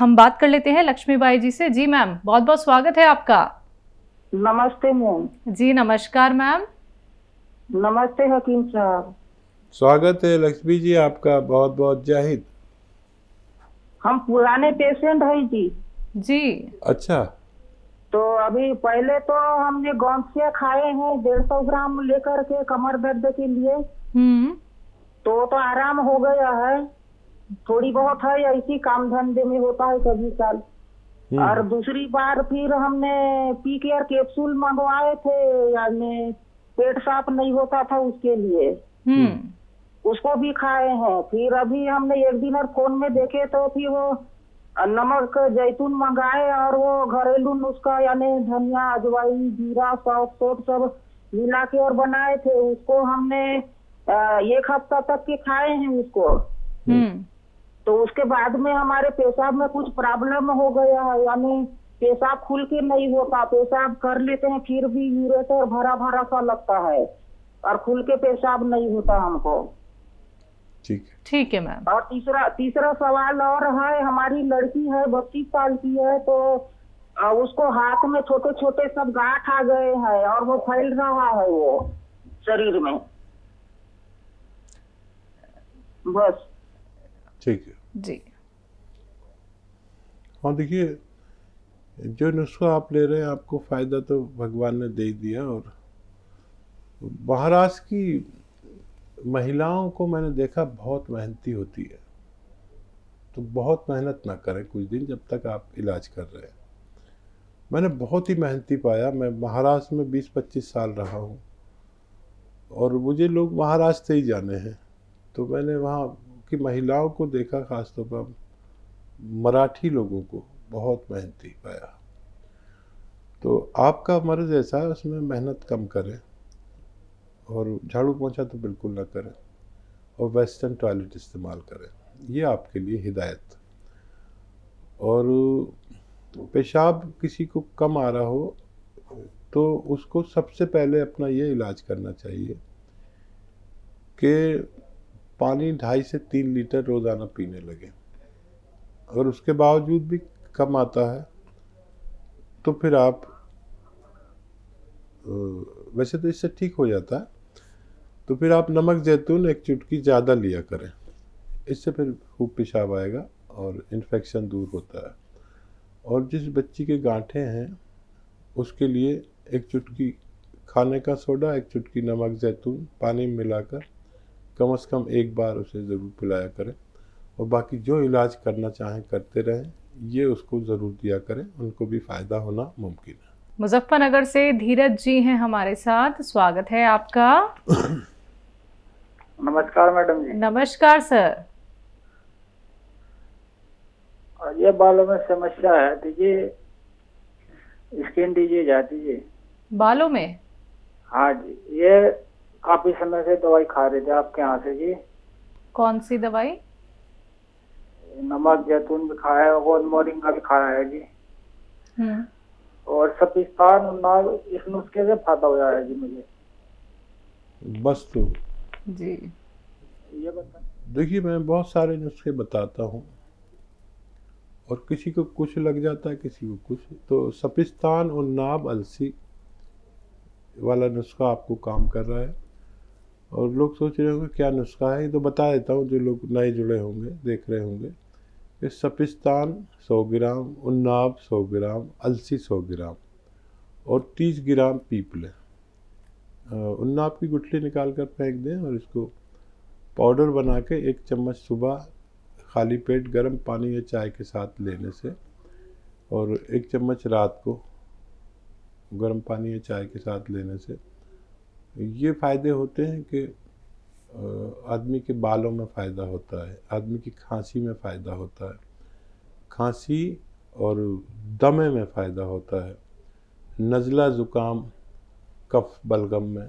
हम बात कर लेते हैं लक्ष्मीबाई जी से। जी मैम बहुत बहुत स्वागत है आपका। नमस्ते मैम। जी नमस्कार मैम। नमस्ते हकीम साहब। स्वागत है लक्ष्मी जी आपका बहुत बहुत जय हिंद। हम पुराने पेशेंट है जी। जी। अच्छा। तो अभी पहले तो हमने गौंसिया खाए हैं डेढ़ सौ ग्राम लेकर के कमर दर्द के लिए। हम्म। तो तो आराम हो गया है। थोड़ी बहुत है ऐसी काम धंधे में होता है कभी साल। हम्म, और दूसरी बार फिर हमने पी केयर कैप्सूल मंगवाए थे यानी पेट साफ़ नहीं होता था उसके लिए। हम्म। उसको भी खाए हैं। फिर अभी हमने एक दिन और फ़ोन में देखे तो फिर वो नमक जैतून मंगाए और वो घरेलू नुस्खा यानी धनिया अजवाइन जीरा सौंफ सोट सब मिला के और बनाए थे। उसको हमने एक हफ़्ता तक के खाए हैं उसको। हम्म। तो उसके बाद में हमारे पेशाब में कुछ प्रॉब्लम हो गया है यानी पेशाब खुल के नहीं होता पेशाब कर लेते हैं फिर भी यूरेटर भरा भरा सा लगता है और खुल के पेशाब नहीं होता हमको। ठीक है। ठीक है मैम। और तीसरा तीसरा सवाल और है हमारी लड़की है बत्तीस साल की है तो उसको हाथ में छोटे छोटे सब गांठ आ गए हैं और वो फैल रहा है वो शरीर में। बस। ठीक है। जी। हाँ देखिए जो नुस्खा आप ले रहे हैं आपको फ़ायदा तो भगवान ने दे दिया और महाराष्ट्र की महिलाओं को मैंने देखा बहुत मेहनती होती है। तो बहुत मेहनत ना करें कुछ दिन जब तक आप इलाज कर रहे हैं। मैंने बहुत ही मेहनती पाया मैं महाराष्ट्र में 20-25 साल रहा हूँ और मुझे लोग महाराष्ट्र से ही जाने हैं। तो मैंने वहाँ की महिलाओं को देखा, खासतौर पर मराठी लोगों को बहुत मेहनती पाया। तो आपका मर्ज ऐसा है, उसमें मेहनत कम करें और झाड़ू पोछा तो बिल्कुल ना करें और वेस्टर्न टॉयलेट इस्तेमाल करें। ये आपके लिए हिदायत। और पेशाब किसी को कम आ रहा हो तो उसको सबसे पहले अपना ये इलाज करना चाहिए कि पानी ढाई से तीन लीटर रोज़ाना पीने लगे। अगर उसके बावजूद भी कम आता है तो फिर आप वैसे तो इससे ठीक हो जाता है। तो फिर आप नमक, जैतून, एक चुटकी ज़्यादा लिया करें। इससे फिर खूब पेशाब आएगा और इन्फेक्शन दूर होता है। और जिस बच्ची के गांठे हैं, उसके लिए एक चुटकी खाने का सोडा, एक चुटकी नमक, जैतून, पानी मिलाकर कम से कम एक बार उसे ज़रूर पिलाया करें और बाकी जो इलाज करना चाहें करते रहें ये उसको ज़रूर दिया करें। उनको भी फ़ायदा होना मुमकिन है। मुजफ्फरनगर से धीरज जी हैं हमारे साथ। स्वागत है आपका। नमस्कार मैडम जी। नमस्कार सर। और ये बालों में समस्या है दीजिए स्किन दीजिए जा दीजिए बालों में? हाँ जी ये काफ़ी समय से दवाई खा रहे थे आपके यहाँ से जी। कौन सी दवाई? नमक जैतून भी खाया है और मोरिंगा भी खाया है जी। हम्म। और सपिस्तान उन्नाव इस नुस्खे से फ़ायदा हो जाए जी मुझे। बस तो। जी। ये बता देखिए मैं बहुत सारे नुस्खे बताता हूँ और किसी को कुछ लग जाता है किसी को कुछ। तो सपिस्तान और नाब अलसी वाला नुस्खा आपको काम कर रहा है। और लोग सोच रहे होंगे क्या नुस्खा है? ये तो बता देता हूँ जो लोग नए जुड़े होंगे देख रहे होंगे। कि सपिस्तान 100 ग्राम उन्नाब 100 ग्राम अलसी 100 ग्राम और 30 ग्राम पीप लें अ, उन्नाब की गुठली निकाल कर फेंक दें और इसको पाउडर बना के एक चम्मच सुबह खाली पेट गर्म पानी या चाय के साथ लेने से और एक चम्मच रात को गर्म पानी या चाय के साथ लेने से ये फ़ायदे होते हैं कि आदमी के बालों में फ़ायदा होता है, आदमी की खांसी में फ़ायदा होता है। खांसी और दमे में फ़ायदा होता है। नज़ला ज़ुकाम, कफ, बलगम में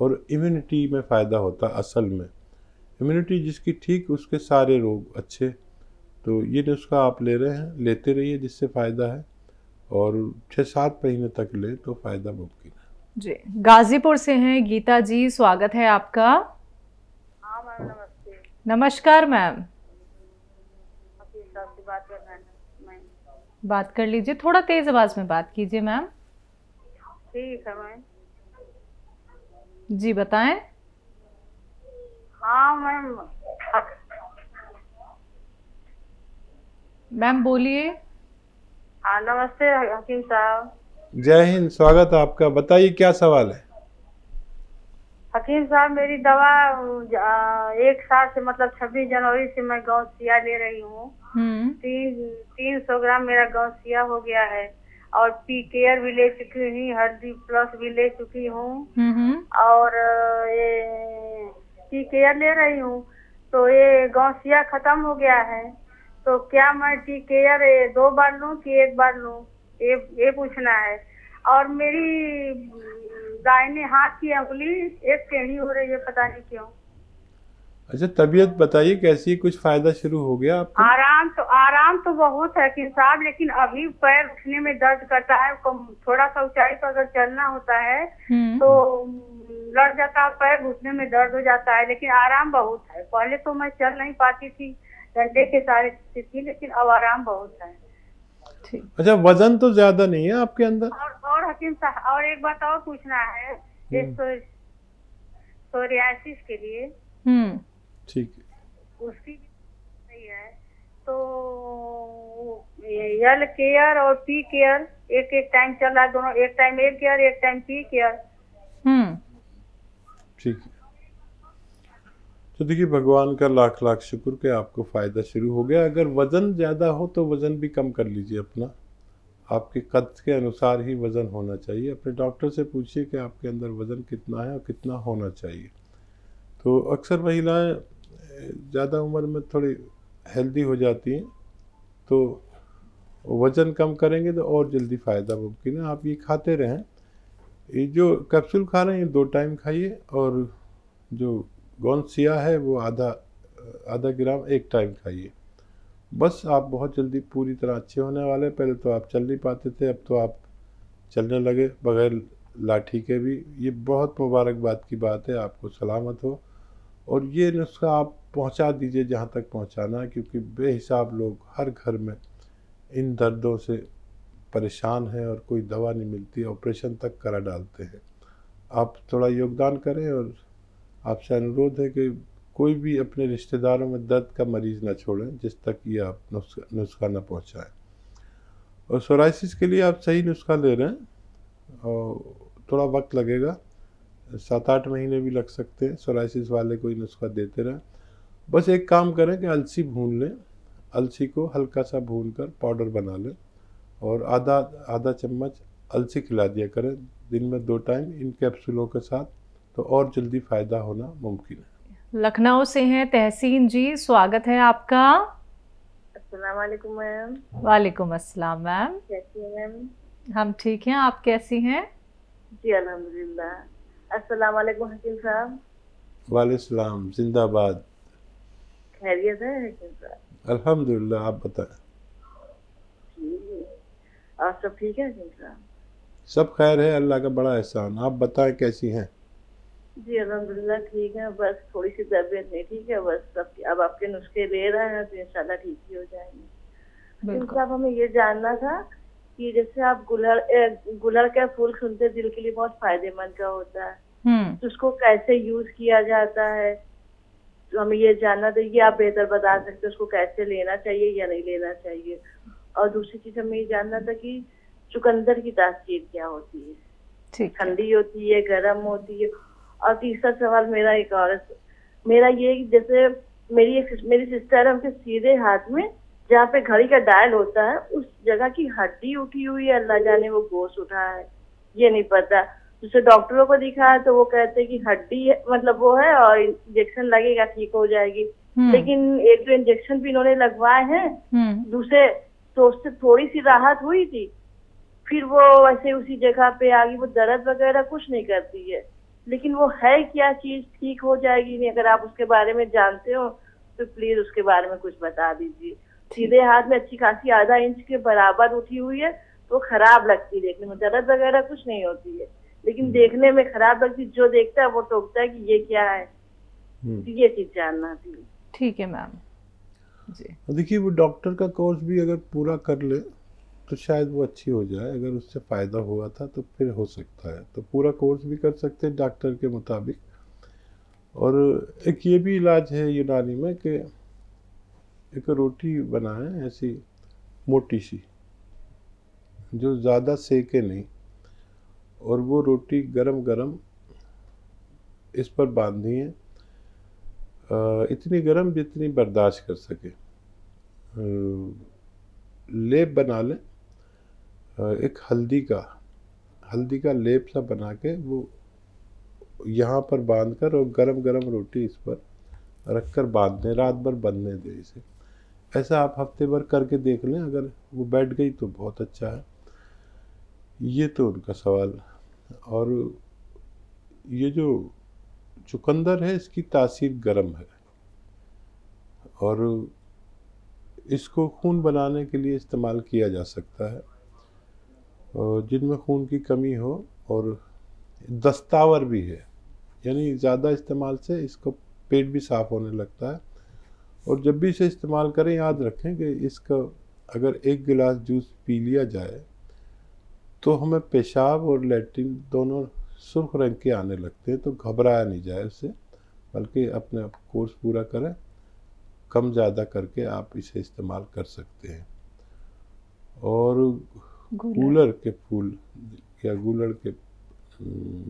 और इम्यूनिटी में फ़ायदा होता है असल में। इम्यूनिटी जिसकी ठीक उसके सारे रोग अच्छे तो ये नुस्खा आप ले रहे हैं, लेते रहिए जिससे फ़ायदा है और छः सात महीने तक ले तो फ़ायदा मुमकिन जी गाजीपुर से हैं। गीता जी स्वागत है आपका। हाँ मैम नमस्ते। नमस्कार मैम। हैं बात कर लीजिए थोड़ा तेज आवाज़ में बात कीजिए मैम। ठीक है मैम। जी बताएँ। हाँ मैम। मैम बोलिए। हाँ नमस्ते हकीम साहब। जय हिंद स्वागत है आपका। बताइए क्या सवाल है? हकीम साहब मेरी दवा एक साल से मतलब छब्बीस जनवरी से मैं गौसिया ले रही हूँ। हम्म। तीन तीन सौ ग्राम मेरा गौसिया हो गया है और पी केयर भी ले चुकी हूँ हल्दी प्लस भी ले चुकी हूँ। हम्म हम्म, और ये पी केयर ले रही हूँ। तो ये गौसिया खत्म हो गया है। तो क्या मैं टी केयर दो बार लूँ कि एक बार लूँ? ये ये पूछना है। और मेरी दाहिने हाथ की उंगली एक टेढ़ी हो रही है पता नहीं क्यों। अच्छा तबीयत बताइए कैसी कुछ फ़ायदा शुरू हो गया आपको? आराम तो आराम तो बहुत है कि साहब लेकिन अभी पैर उठने में दर्द करता है। कम- थोड़ा सा ऊंचाई पर अगर चलना होता है हम्म। तो लड़ जाता है पैर घुटने में दर्द हो जाता है लेकिन आराम बहुत है। पहले तो मैं चल नहीं पाती थी डंडे के सारे थी लेकिन अब आराम बहुत है। अच्छा वज़न तो ज़्यादा नहीं है आपके अंदर? और और हकीम साहब और एक बात और पूछना है सोरियासिस के लिए। हम्म। ठीक। है उसकी सही है। तो यल केयर और पी केयर एक एक टाइम चल रहा है दोनों एक टाइम एल केयर एक टाइम पी केयर हम्म। ठीक। है तो देखिए, भगवान का लाख लाख शुक्र कि आपको फ़ायदा शुरू हो गया। अगर वज़न ज़्यादा हो तो वज़न भी कम कर लीजिए अपना। आपके कद के अनुसार ही वज़न होना चाहिए। अपने डॉक्टर से पूछिए कि आपके अंदर वज़न कितना है और कितना होना चाहिए। तो अक्सर महिलाएँ, ज़्यादा उम्र में थोड़ी हेल्दी हो जाती हैं तो वज़न कम करेंगे तो और जल्दी फ़ायदा मुमकिन है। आप ये खाते रहें। ये जो कैप्सूल खा रहे हैं, ये दो टाइम खाइए और जो गोंसिया है, वो आधा आधा ग्राम एक टाइम खाइए। बस आप बहुत जल्दी पूरी तरह अच्छे होने वाले। पहले तो आप चल नहीं पाते थे, अब तो आप चलने लगे। बगैर लाठी के भी। ये बहुत मुबारकबाद की बात है, आपको सलामत हो। और ये नुस्खा आप पहुँचा दीजिए जहाँ तक पहुंचाना है, क्योंकि बेहिसाब लोग हर घर में इन दर्दों से परेशान हैं और कोई दवा नहीं मिलती। ऑपरेशन तक करा डालते हैं। आप थोड़ा योगदान करें और आपसे अनुरोध है कि कोई भी अपने रिश्तेदारों में दर्द का मरीज़ ना छोड़ें, जिस तक ये आप नुस्खा नुस्खा ना पहुँचाएँ। और सोराइसिस के लिए आप सही नुस्खा ले रहे हैं, और थोड़ा वक्त लगेगा। सात आठ महीने भी लग सकते हैं सोराइसिस वाले कोई नुस्खा देते रहें। बस एक काम करें कि अलसी भून लें। अलसी को हल्का सा भून कर पाउडर बना लें, और आधा आधा चम्मच अलसी खिला दिया करें। दिन में दो टाइम इन कैप्सूलों के साथ तो और जल्दी फ़ायदा होना मुमकिन है। लखनऊ से हैं तहसीन जी स्वागत है आपका। अस्सलाम वालेकुम मैम। वालेकुम अस्सलाम मैम। कैसी हैं मैम? हम ठीक हैं आप कैसी हैं? जी अल्हम्दुलिल्लाह। अस्सलाम वालेकुम हकीम साहब। वालेसलाम जिंदाबाद। खैरियत है हकीम साहब? अल्हम्दुलिल्लाह आप बताएँ। और सब ठीक है हकीम साहब? सब खैर है अल्लाह का बड़ा एहसान। आप बताएँ कैसी हैं? जी अल्हम्दुलिल्लाह ठीक है। बस थोड़ी सी तबीयत नहीं ठीक है। बस सब अब आपके नुस्खे ले रहे हैं तो इंशाल्लाह ठीक ही हो जाएँगे। साहब हमें ये जानना था कि जैसे आप गुलहड़ गुलहड़ का फूल सुनते दिल के लिए बहुत फ़ायदेमंद का होता है। हम्म। तो उसको कैसे यूज़ किया जाता है? तो हमें ये जानना था ये आप बेहतर बता सकते हैं उसको कैसे लेना चाहिए या नहीं लेना चाहिए। और दूसरी चीज़ हमें ये जानना था कि चुकंदर की तासीर क्या होती है। ठंडी होती है गर्म होती है और तीसरा सवाल मेरा एक और मेरा ये कि जैसे मेरी एक मेरी सिस्टर है उनके सीधे हाथ में जहाँ पे घड़ी का डायल होता है उस जगह की हड्डी उठी हुई है अल्लाह जाने वो गोश उठा है। ये नहीं पता। दूसरे डॉक्टरों को दिखाया तो वो कहते हैं कि हड्डी है मतलब वो है और इंजेक्शन लगेगा ठीक हो जाएगी। हम्म, लेकिन एक जो इंजेक्शन भी इन्होंने लगवाए हैं हम्म। दूसरे तो उससे थोड़ी सी राहत हुई थी। फिर वो वैसे उसी जगह पे आ गई वो दर्द वगैरह कुछ नहीं करती है। लेकिन वो है क्या चीज़ ठीक हो जाएगी? नहीं अगर आप उसके बारे में जानते हो तो प्लीज़ उसके बारे में कुछ बता दीजिए। सीधे हाथ में अच्छी खासी आधा इंच के बराबर उठी हुई है तो खराब लगती है देखने में। दर्द वगैरह कुछ नहीं होती है। लेकिन देखने में खराब लगती जो देखता है वो टोकता है कि ये क्या है। हम्म। तो ये चीज़ जानना थी ठीक है मैम। जी। देखिए वो डॉक्टर का कोर्स भी अगर पूरा कर ले तो शायद वो अच्छी हो जाए। अगर उससे फ़ायदा हुआ था तो फिर हो सकता है। तो पूरा कोर्स भी कर सकते हैं डॉक्टर के मुताबिक। और एक ये भी इलाज है यूनानी में कि एक रोटी बनाएँ ऐसी मोटी सी, जो ज़्यादा सेके नहीं, और वो रोटी गरम गरम इस पर बांधी है इतनी गरम जितनी बर्दाश्त कर सके। लेप बना लें। एक हल्दी का हल्दी का लेप सा बना के वो यहाँ पर बाँध कर और गरम गरम रोटी इस पर रख कर बाँध दें रात भर बंधने दें इसे। ऐसा आप हफ़्ते भर करके देख लें, अगर वो बैठ गई तो बहुत अच्छा है। ये तो उनका सवाल और ये जो चुकंदर है, इसकी तासीर गर्म है। और इसको खून बनाने के लिए इस्तेमाल किया जा सकता है। जिनमें खून की कमी हो और दस्तावर भी है, यानी ज़्यादा इस्तेमाल से इसको पेट भी साफ़ होने लगता है। और जब भी इसे इस्तेमाल करें, याद रखें कि इसका अगर एक गिलास जूस पी लिया जाए तो हमें पेशाब और लेट्रिन दोनों सुर्ख रंग के आने लगते हैं तो घबराया नहीं जाए उससे बल्कि अपने कोर्स पूरा करें। कम ज़्यादा करके आप इसे इस्तेमाल कर सकते हैं। और गूलर। के फूल या गूलर के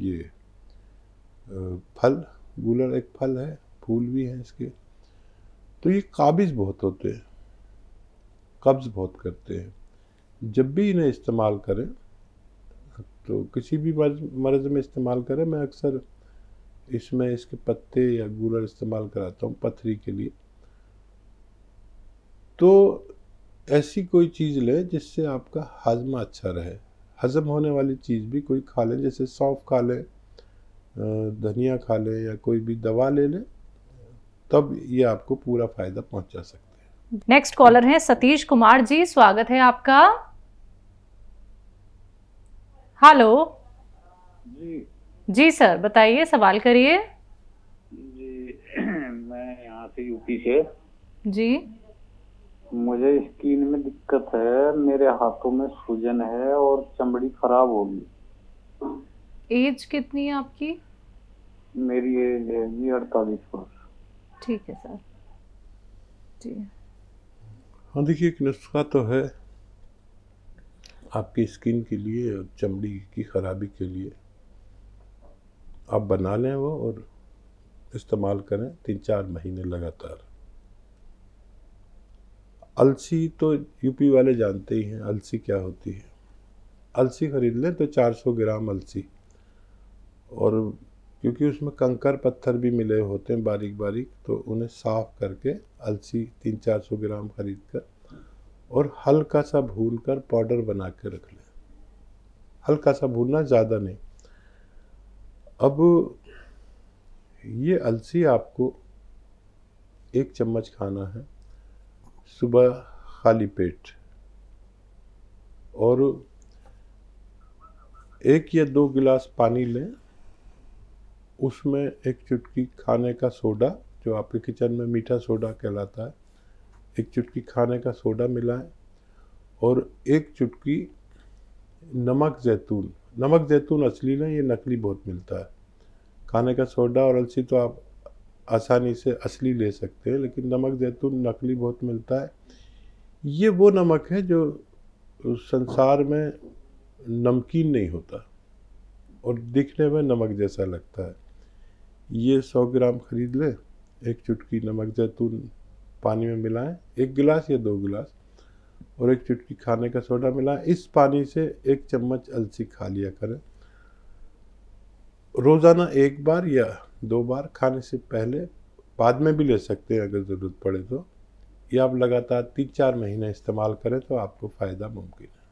ये फल, गूलर एक फल है, फूल भी हैं इसके। तो ये काबिज बहुत होते हैं, कब्ज़ बहुत करते हैं। जब भी इन्हें इस्तेमाल करें तो किसी भी मर्ज़ में इस्तेमाल करें, मैं अक्सर इसमें इसके पत्ते या गूलर इस्तेमाल कराता हूँ पथरी के लिए। तो ऐसी कोई चीज़ लें जिससे आपका हाजमा अच्छा रहे। हजम होने वाली चीज़ भी कोई खा लें जैसे सौंफ खा लें धनिया खा लें या कोई भी दवा ले लें तब ये आपको पूरा फ़ायदा पहुँचा सकते हैं। नेक्स्ट कॉलर हैं सतीश कुमार जी स्वागत है आपका। हेलो जी। जी सर बताइए सवाल करिए। जी मैं यहाँ से यूपी से। जी। मुझे स्किन में दिक्कत है मेरे हाथों में सूजन है और चमड़ी खराब होगी। एज कितनी है आपकी? मेरी एज है जी अड़तालीस वर्ष। ठीक है सर। जी। हाँ देखिए एक नुस्खा तो है आपकी स्किन के लिए और चमड़ी की खराबी के लिए। आप बना लें वो और इस्तेमाल करें तीन चार महीने लगातार। अलसी तो यूपी वाले जानते ही हैं, अलसी क्या होती है? अलसी खरीद लें तो 400 ग्राम अलसी। और क्योंकि उसमें कंकर पत्थर भी मिले होते हैं बारीक बारीक तो उन्हें साफ़ करके अलसी तीन चार सौ ग्राम खरीद कर और हल्का सा भून कर पाउडर बना के रख लें। हल्का सा भूनना ज़्यादा नहीं। अब ये अलसी आपको एक चम्मच खाना है। सुबह खाली पेट। और एक या दो गिलास पानी लें। उसमें एक चुटकी खाने का सोडा, जो आपके किचन में मीठा सोडा कहलाता है, एक चुटकी खाने का सोडा मिलाएँ। और एक चुटकी नमक जैतून। नमक जैतून असली नहीं, ये नकली बहुत मिलता है। खाने का सोडा और अलसी तो आप आसानी से असली ले सकते हैं, लेकिन नमक, जैतून, नकली बहुत मिलता है। ये वो नमक है जो संसार में नमकीन नहीं होता, और दिखने में नमक जैसा लगता है। ये सौ ग्राम खरीद ले, एक चुटकी नमक, जैतून पानी में मिलाएँ, एक गिलास या दो गिलास, और एक चुटकी खाने का सोडा मिलाएँ। इस पानी से एक चम्मच अलसी खा लिया करें। रोज़ाना एक बार या दो बार खाने से पहले बाद में भी ले सकते हैं अगर ज़रूरत पड़े तो। या आप लगातार तीन चार महीने इस्तेमाल करें तो आपको फ़ायदा मुमकिन है।